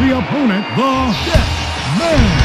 the opponent, the Death Man.